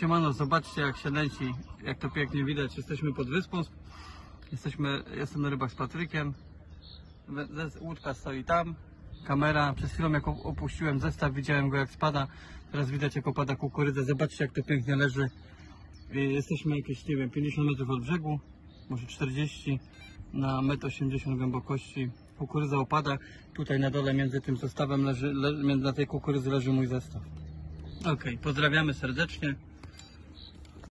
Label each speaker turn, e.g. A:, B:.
A: Siemano, zobaczcie jak się leci, jak to pięknie widać. Jesteśmy pod wyspą. Jesteśmy, jestem na rybach z Patrykiem. Łódka stoi tam. Kamera. Przed chwilą jak opuściłem zestaw, widziałem go jak spada. Teraz widać jak opada kukurydza. Zobaczcie jak to pięknie leży. E, jesteśmy jakieś, nie wiem, 50 metrów od brzegu. Może 40 na 1,80 m głębokości. Kukurydza opada. Tutaj na dole między tym zestawem leży, le, między na tej kukurydzy leży mój zestaw. Okej, pozdrawiamy serdecznie.